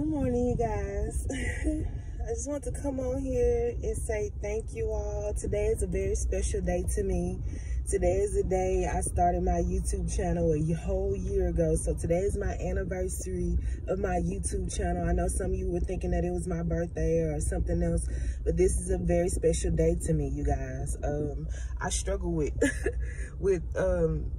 Good morning, you guys. I just want to come on here and say thank you all. Today is a very special day to me. Today is the day I started my YouTube channel a whole year ago. So today is my anniversary of my YouTube channel. I know some of you were thinking that it was my birthday or something else, but this is a very special day to me, you guys. Um, I struggle with, with, um,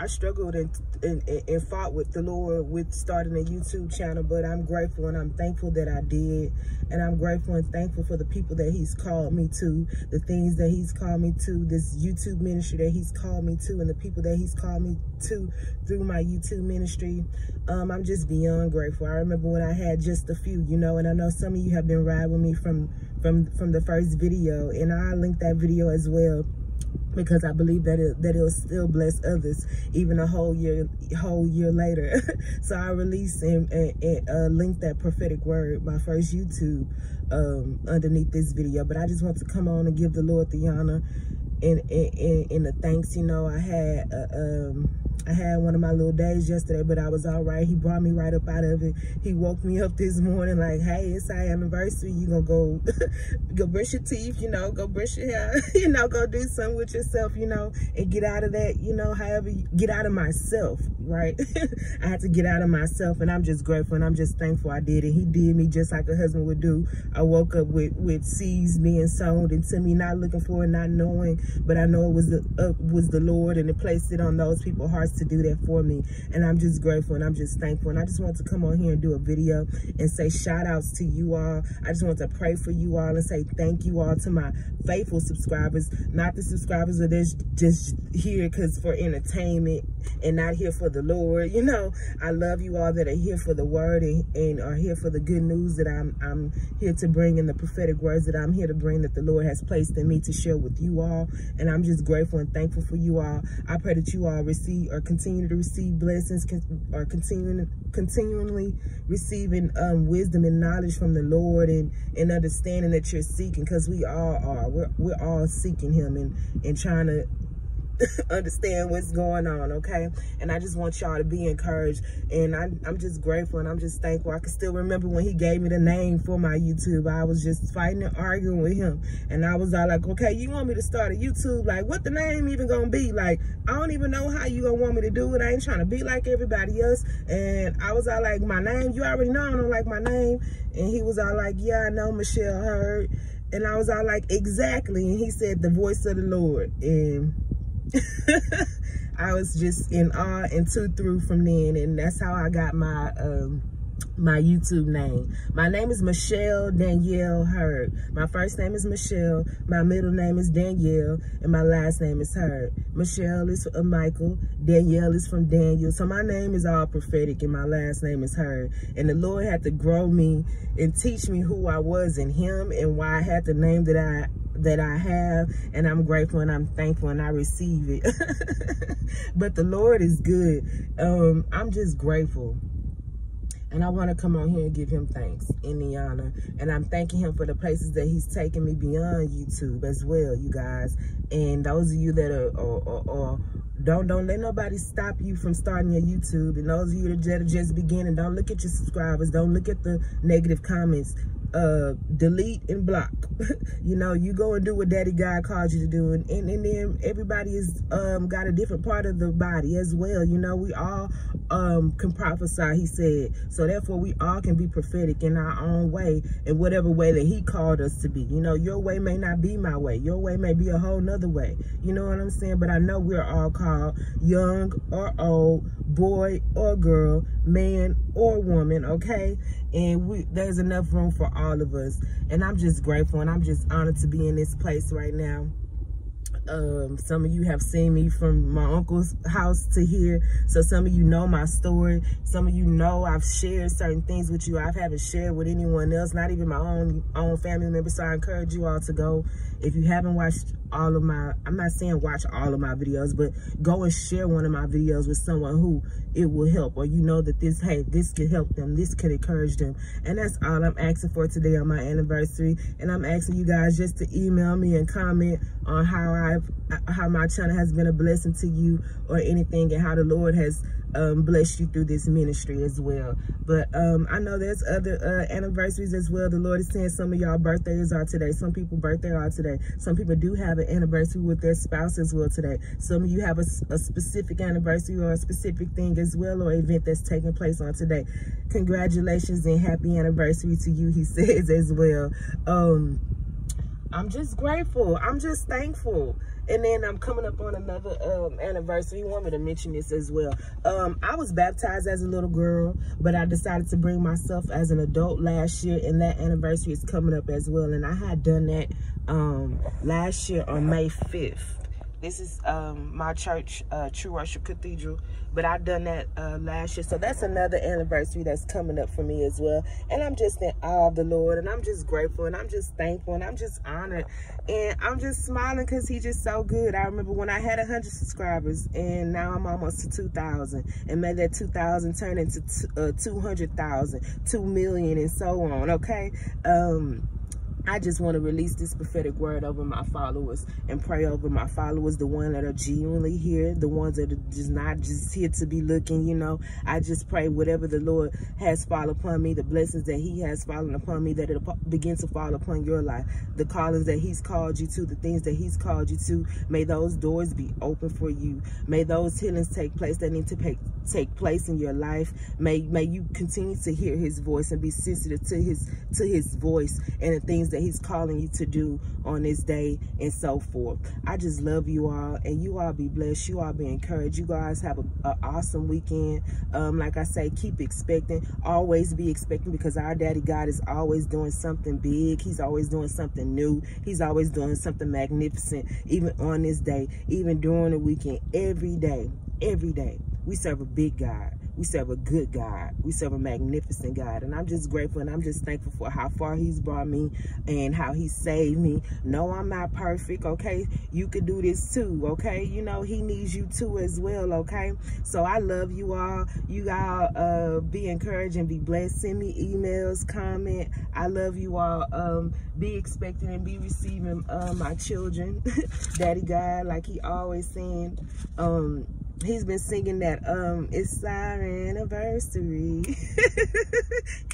I struggled and, and, and fought with the Lord with starting a YouTube channel, but I'm grateful and I'm thankful that I did. And I'm grateful and thankful for the people that he's called me to, the things that he's called me to, this YouTube ministry that he's called me to, and the people that he's called me to through my YouTube ministry. Um, I'm just beyond grateful. I remember when I had just a few, you know, and I know some of you have been riding with me from, from, from the first video, and I'll link that video as well because I believe that it that it'll still bless others even a whole year whole year later. so I release and, and, and uh, link that prophetic word, my first YouTube, um, underneath this video. But I just want to come on and give the Lord the honor and and, and the thanks. You know, I had uh, um I had one of my little days yesterday, but I was all right. He brought me right up out of it. He woke me up this morning like, hey, it's our anniversary. You gonna go, go brush your teeth, you know, go brush your hair, you know, go do something with yourself, you know, and get out of that, you know, however, you, get out of myself, right? I had to get out of myself and I'm just grateful and I'm just thankful I did it. He did me just like a husband would do. I woke up with, with seeds being sown into me, not looking for it, not knowing, but I know it was the, uh, was the Lord and it placed it on those people's hearts to do that for me. And I'm just grateful and I'm just thankful. And I just want to come on here and do a video and say shout outs to you all. I just want to pray for you all and say thank you all to my faithful subscribers, not the subscribers that are just here because for entertainment and not here for the Lord. You know, I love you all that are here for the word and, and are here for the good news that I'm, I'm here to bring and the prophetic words that I'm here to bring that the Lord has placed in me to share with you all. And I'm just grateful and thankful for you all. I pray that you all receive or continue to receive blessings or continuing continually receiving um, wisdom and knowledge from the Lord and, and understanding that you're seeking because we all are. We're, we're all seeking him and, and trying to understand what's going on, okay? And I just want y'all to be encouraged. And I, am just grateful and I'm just thankful. I can still remember when he gave me the name for my YouTube. I was just fighting and arguing with him. And I was all like, okay, you want me to start a YouTube? Like, what the name even gonna be? Like, I don't even know how you gonna want me to do it. I ain't trying to be like everybody else. And I was all like, my name? You already know I don't like my name. And he was all like, yeah, I know Michelle Heard. And I was all like, exactly. And he said, the voice of the Lord. And I was just in awe and two through from then. And that's how I got my um, my YouTube name. My name is Michelle Danyel Heard. My first name is Michelle, my middle name is Danyel, and my last name is Heard. Michelle is from Michael, Danyel is from Daniel. So my name is all prophetic and my last name is Heard. And the Lord had to grow me and teach me who I was in him and why I had the name that I that I have and I'm grateful and I'm thankful and I receive it. but the Lord is good. Um, I'm just grateful. And I want to come on here and give him thanks in the honor. And I'm thanking him for the places that he's taken me beyond YouTube as well, you guys. And those of you that are, are, don't don't let nobody stop you from starting your YouTube. And those of you that are just beginning, don't look at your subscribers. Don't look at the negative comments uh delete and block. You know you go and do what daddy god called you to do and, and, and then everybody is um got a different part of the body as well. You know we all um can prophesy he said. So therefore we all can be prophetic in our own way in whatever way that he called us to be. You know your way may not be my way. Your way may be a whole nother way. You know what i'm saying? But i know we're all called young or old boy or girl man or woman okay and we there's enough room for all of us. And i'm just grateful and i'm just honored to be in this place right now. Um, some of you have seen me from my uncle's house to here. So some of you know my story. Some of you know i've shared certain things with you. I haven't shared with anyone else not even my own own family members. So i encourage you all to go if you haven't watched all of my, I'm not saying watch all of my videos, but go and share one of my videos with someone who it will help or you know that this, hey, this could help them, this could encourage them. And that's all I'm asking for today on my anniversary. And I'm asking you guys just to email me and comment on how I've, how my channel has been a blessing to you or anything and how the Lord has um, you through this ministry as well. But um, I know there's other uh, anniversaries as well. The Lord is saying some of y'all birthdays are today. Some people birthday are today. Some people do have an anniversary with their spouse as well today. Some of you have a, a specific anniversary or a specific thing as well or event that's taking place on today. Congratulations and happy anniversary to you, he says as well. Um, I'm just grateful. I'm just thankful. And then I'm coming up on another um, anniversary. You want me to mention this as well. Um, I was baptized as a little girl, but I decided to bring myself as an adult last year, and that anniversary is coming up as well. And I had done that um, last year on May 5th. This is um, my church, uh, True Worship Cathedral, but I done that uh, last year. So that's another anniversary that's coming up for me as well. And I'm just in awe of the Lord, and I'm just grateful, and I'm just thankful, and I'm just honored. And I'm just smiling because he's just so good. I remember when I had 100 subscribers, and now I'm almost to 2,000. And made that 2,000 turn into uh, 200,000, 2 million, and so on, okay? Um, I just want to release this prophetic word over my followers and pray over my followers, the ones that are genuinely here, the ones that are just not just here to be looking, you know. I just pray whatever the Lord has fallen upon me, the blessings that he has fallen upon me, that it begin to fall upon your life. The callings that he's called you to, the things that he's called you to, may those doors be open for you. May those healings take place that need to take, take place in your life. May, may you continue to hear his voice and be sensitive to his, to his voice and the things that he's calling you to do on this day and so forth. I just love you all and you all be blessed. You all be encouraged. You guys have an awesome weekend. Um, like I say, keep expecting. Always be expecting because our daddy God is always doing something big. He's always doing something new. He's always doing something magnificent, even on this day, even during the weekend, every day, every day. We serve a big God. We serve a good God. We serve a magnificent God. And I'm just grateful and I'm just thankful for how far he's brought me and how he saved me. No, I'm not perfect, okay? You could do this too, okay? You know, he needs you too as well, okay? So I love you all. You all uh, be encouraged and be blessed. Send me emails, comment. I love you all. Um, be expecting and be receiving uh, my children. Daddy God, like he always saying, um, he's been singing that um it's our anniversary.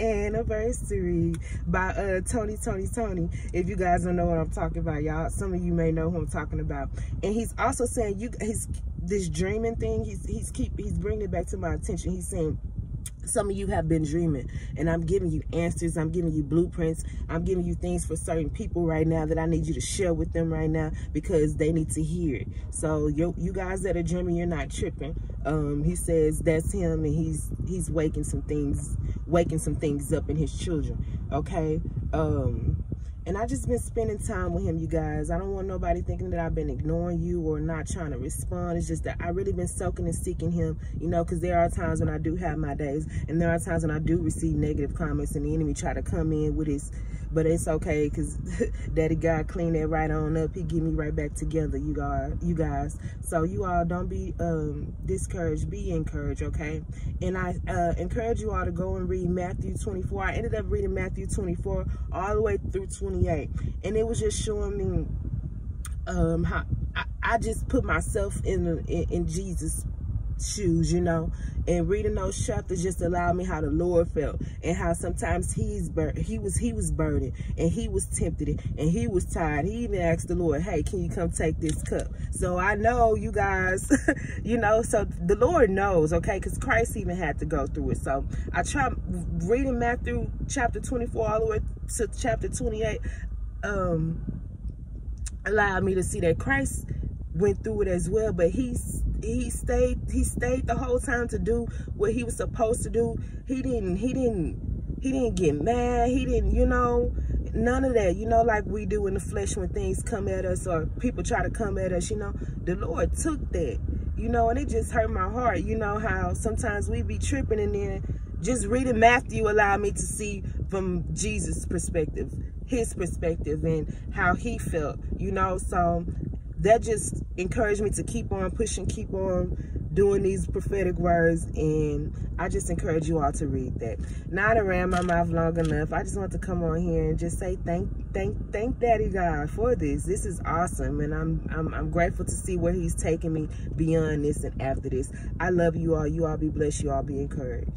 Anniversary by uh Tony Toni Toné. If you guys don't know what i'm talking about y'all some of you may know who i'm talking about. And he's also saying you he's this dreaming thing he's he's keep he's bringing it back to my attention. He's saying some of you have been dreaming and I'm giving you answers. I'm giving you blueprints. I'm giving you things for certain people right now that I need you to share with them right now because they need to hear it. So you, you guys that are dreaming, you're not tripping. Um, he says that's him and he's he's waking some things, waking some things up in his children. Okay. Um, and I just been spending time with him, you guys. I don't want nobody thinking that I've been ignoring you or not trying to respond. It's just that I really been soaking and seeking him, you know, because there are times when I do have my days. And there are times when I do receive negative comments and the enemy try to come in with his but it's okay because daddy god clean that right on up he get me right back together you guys you guys so you all don't be um, discouraged be encouraged okay and i uh, encourage you all to go and read matthew 24 i ended up reading matthew 24 all the way through 28 and it was just showing me um how I, I just put myself in, in in jesus shoes, you know. And reading those chapters just allowed me how the Lord felt and how sometimes he's bur he was he was burdened and he was tempted and he was tired. He even asked the Lord, hey, can you come take this cup? So I know you guys, you know, so the Lord knows, okay, because Christ even had to go through it. So I try reading Matthew chapter 24 all the way to chapter 28 um allowed me to see that Christ went through it as well, but he's he stayed he stayed the whole time to do what he was supposed to do. He didn't he didn't he didn't get mad. He didn't, you know, none of that. You know, like we do in the flesh when things come at us or people try to come at us, you know. The Lord took that, you know, and it just hurt my heart. You know how sometimes we be tripping and then just reading Matthew allowed me to see from Jesus' perspective, his perspective and how he felt, you know. So that just encouraged me to keep on pushing, keep on doing these prophetic words. And I just encourage you all to read that. I ran my mouth long enough. I just want to come on here and just say thank, thank, thank Daddy God for this. This is awesome. And I'm, I'm, I'm grateful to see where he's taking me beyond this and after this. I love you all. You all be blessed. You all be encouraged.